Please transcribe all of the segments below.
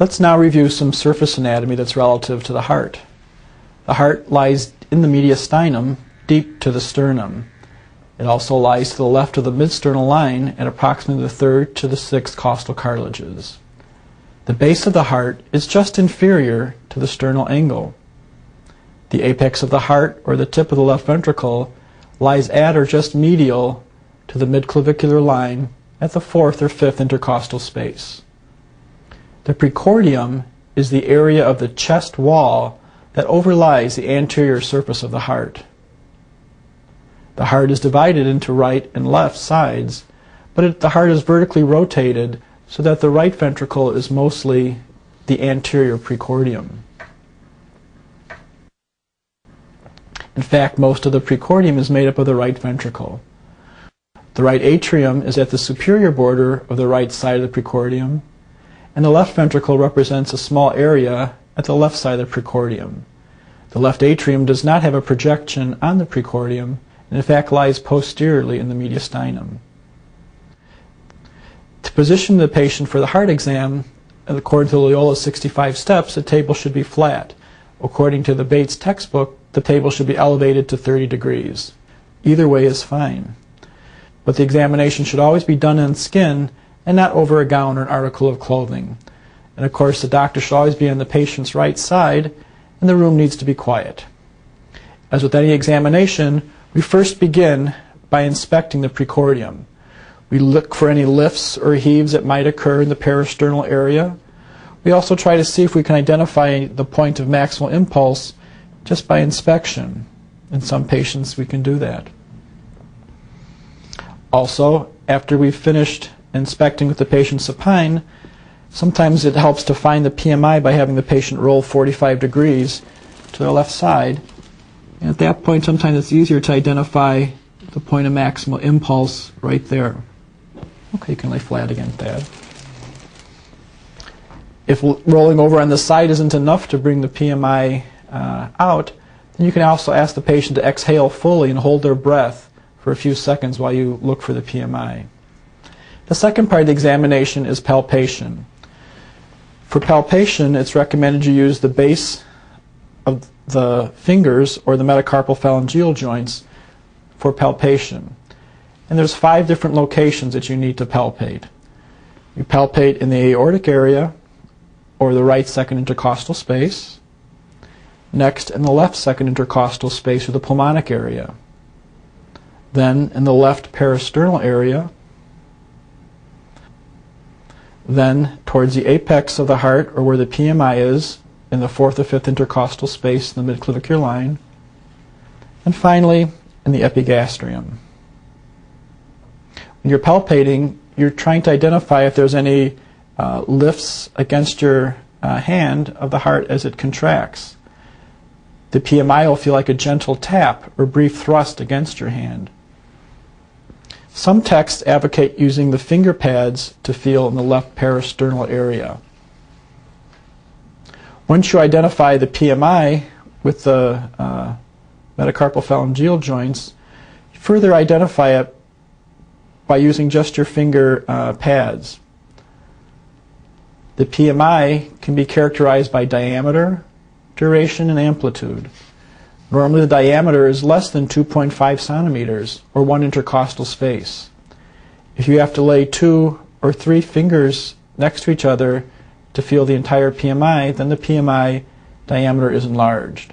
Let's now review some surface anatomy that's relative to the heart. The heart lies in the mediastinum, deep to the sternum. It also lies to the left of the midsternal line at approximately the third to the sixth costal cartilages. The base of the heart is just inferior to the sternal angle. The apex of the heart, or the tip of the left ventricle, lies at or just medial to the midclavicular line at the fourth or fifth intercostal space. The precordium is the area of the chest wall that overlies the anterior surface of the heart. The heart is divided into right and left sides, but it, the heart is vertically rotated so that the right ventricle is mostly the anterior precordium. In fact, most of the precordium is made up of the right ventricle. The right atrium is at the superior border of the right side of the precordium, and the left ventricle represents a small area at the left side of the precordium. The left atrium does not have a projection on the precordium, and in fact lies posteriorly in the mediastinum. To position the patient for the heart exam, according to Loyola's 65 steps, the table should be flat. According to the Bates textbook, the table should be elevated to 30 degrees. Either way is fine. But the examination should always be done in skin and not over a gown or an article of clothing. And of course, the doctor should always be on the patient's right side, and the room needs to be quiet. As with any examination, we first begin by inspecting the precordium. We look for any lifts or heaves that might occur in the parasternal area. We also try to see if we can identify the point of maximal impulse just by inspection. In some patients, we can do that. Also, after we've finished inspecting with the patient supine, sometimes it helps to find the PMI by having the patient roll 45 degrees to the left side. And at that point, sometimes it's easier to identify the point of maximal impulse right there. Okay, you can lay flat again, Thad. If rolling over on the side isn't enough to bring the PMI uh, out, then you can also ask the patient to exhale fully and hold their breath for a few seconds while you look for the PMI. The second part of the examination is palpation. For palpation, it's recommended you use the base of the fingers or the metacarpal phalangeal joints for palpation. And there's five different locations that you need to palpate. You palpate in the aortic area or the right second intercostal space. Next, in the left second intercostal space or the pulmonic area. Then, in the left parasternal area. Then, towards the apex of the heart, or where the PMI is, in the fourth or fifth intercostal space in the midclavicular line. And finally, in the epigastrium. When you're palpating, you're trying to identify if there's any uh, lifts against your uh, hand of the heart as it contracts. The PMI will feel like a gentle tap or brief thrust against your hand. Some texts advocate using the finger pads to feel in the left parasternal area. Once you identify the PMI with the uh, metacarpal phalangeal joints, further identify it by using just your finger uh, pads. The PMI can be characterized by diameter, duration, and amplitude. Normally, the diameter is less than 2.5 centimeters, or one intercostal space. If you have to lay two or three fingers next to each other to feel the entire PMI, then the PMI diameter is enlarged.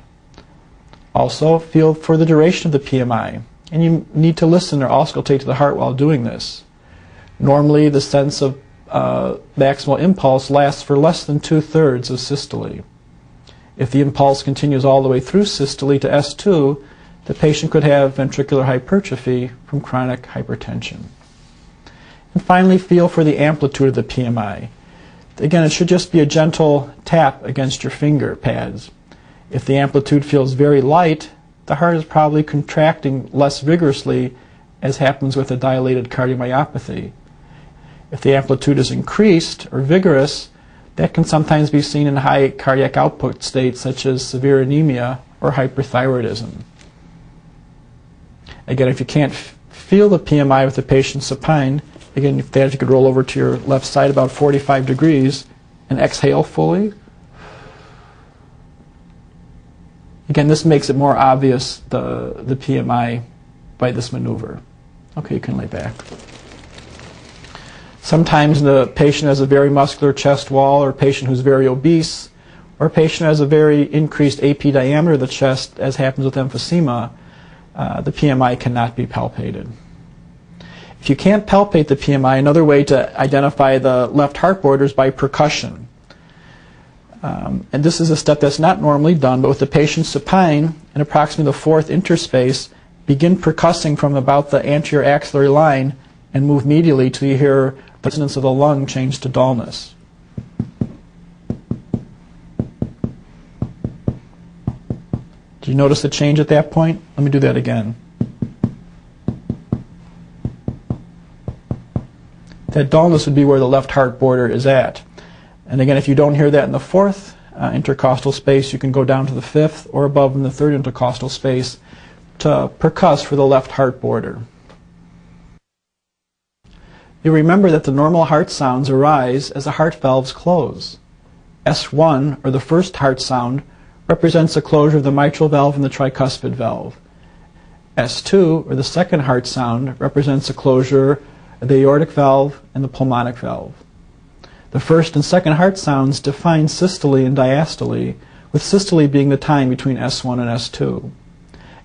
Also, feel for the duration of the PMI, and you need to listen or auscultate to the heart while doing this. Normally, the sense of uh, maximal impulse lasts for less than two thirds of systole. If the impulse continues all the way through systole to S2, the patient could have ventricular hypertrophy from chronic hypertension. And finally, feel for the amplitude of the PMI. Again, it should just be a gentle tap against your finger pads. If the amplitude feels very light, the heart is probably contracting less vigorously, as happens with a dilated cardiomyopathy. If the amplitude is increased or vigorous, that can sometimes be seen in high cardiac output states such as severe anemia or hyperthyroidism. Again, if you can't feel the PMI with the patient supine, again, if that you could roll over to your left side about 45 degrees, and exhale fully. Again, this makes it more obvious the, the PMI by this maneuver. Okay, you can lay back. Sometimes the patient has a very muscular chest wall, or a patient who's very obese, or a patient has a very increased AP diameter of the chest, as happens with emphysema, uh, the PMI cannot be palpated. If you can't palpate the PMI, another way to identify the left heart border is by percussion. Um, and this is a step that's not normally done, but with the patient supine in approximately the fourth interspace, begin percussing from about the anterior axillary line and move medially till you hear resonance of the lung change to dullness. Do you notice the change at that point? Let me do that again. That dullness would be where the left heart border is at. And again, if you don't hear that in the fourth uh, intercostal space, you can go down to the fifth or above in the third intercostal space to percuss for the left heart border. You remember that the normal heart sounds arise as the heart valves close. S1, or the first heart sound, represents the closure of the mitral valve and the tricuspid valve. S2, or the second heart sound, represents the closure of the aortic valve and the pulmonic valve. The first and second heart sounds define systole and diastole, with systole being the time between S1 and S2.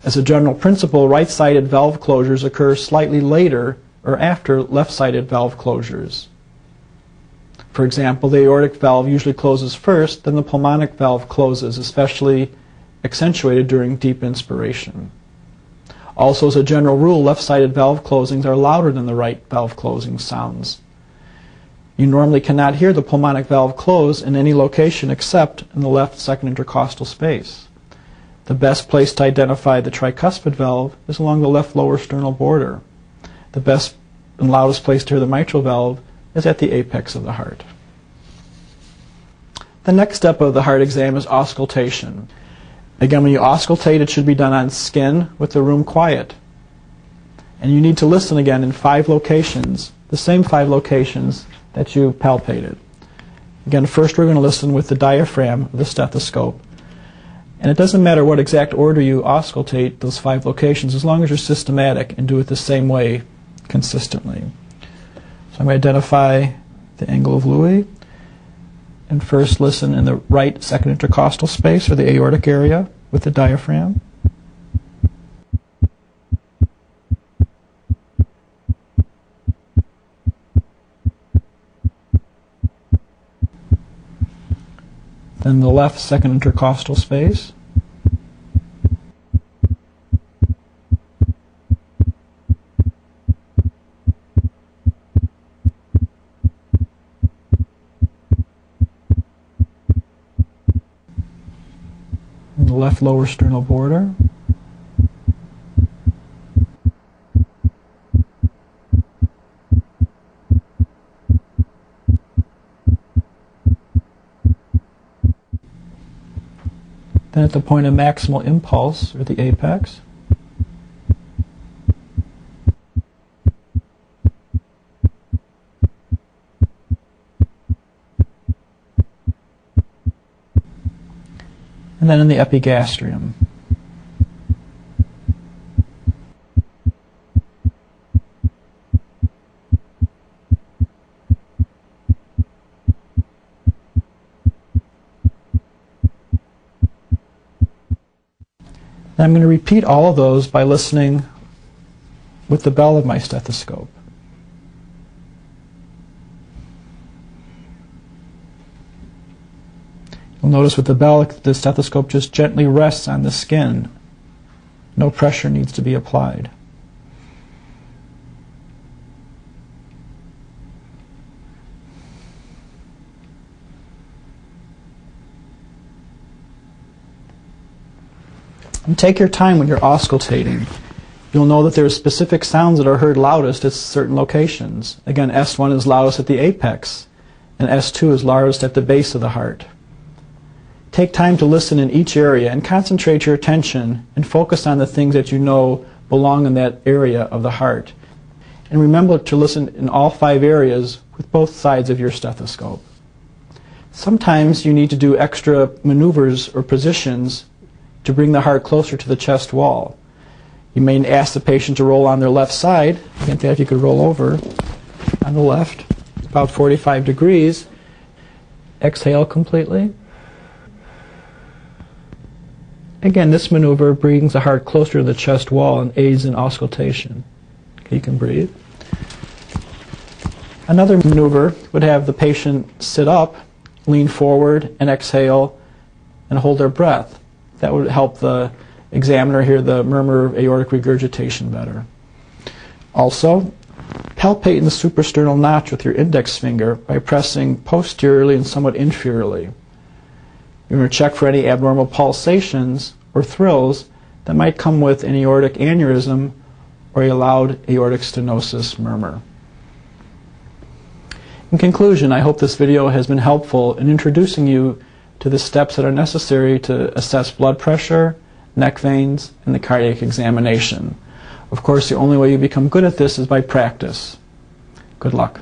As a general principle, right-sided valve closures occur slightly later or after left-sided valve closures. For example, the aortic valve usually closes first, then the pulmonic valve closes, especially accentuated during deep inspiration. Also, as a general rule, left-sided valve closings are louder than the right valve closing sounds. You normally cannot hear the pulmonic valve close in any location except in the left second intercostal space. The best place to identify the tricuspid valve is along the left lower sternal border. The best and loudest place to hear the mitral valve is at the apex of the heart. The next step of the heart exam is auscultation. Again, when you auscultate, it should be done on skin with the room quiet. And you need to listen again in five locations, the same five locations that you palpated. Again, first we're going to listen with the diaphragm of the stethoscope. And it doesn't matter what exact order you auscultate those five locations as long as you're systematic and do it the same way consistently. So I'm going to identify the angle of Louis and first listen in the right second intercostal space or the aortic area with the diaphragm. Then the left second intercostal space. The left lower sternal border. Then at the point of maximal impulse, or the apex, then in the epigastrium. I'm going to repeat all of those by listening with the bell of my stethoscope. You'll notice with the bell, the stethoscope just gently rests on the skin. No pressure needs to be applied. And take your time when you're auscultating. You'll know that there are specific sounds that are heard loudest at certain locations. Again, S1 is loudest at the apex, and S2 is loudest at the base of the heart. Take time to listen in each area and concentrate your attention and focus on the things that you know belong in that area of the heart. And remember to listen in all five areas with both sides of your stethoscope. Sometimes you need to do extra maneuvers or positions to bring the heart closer to the chest wall. You may ask the patient to roll on their left side. Again, if you could roll over on the left, about 45 degrees. Exhale completely. Again, this maneuver brings the heart closer to the chest wall and aids in auscultation. Okay, you can breathe. Another maneuver would have the patient sit up, lean forward, and exhale and hold their breath. That would help the examiner hear the murmur of aortic regurgitation better. Also, palpate in the suprasternal notch with your index finger by pressing posteriorly and somewhat inferiorly. You're going to check for any abnormal pulsations or thrills that might come with an aortic aneurysm or a loud aortic stenosis murmur. In conclusion, I hope this video has been helpful in introducing you to the steps that are necessary to assess blood pressure, neck veins, and the cardiac examination. Of course, the only way you become good at this is by practice. Good luck.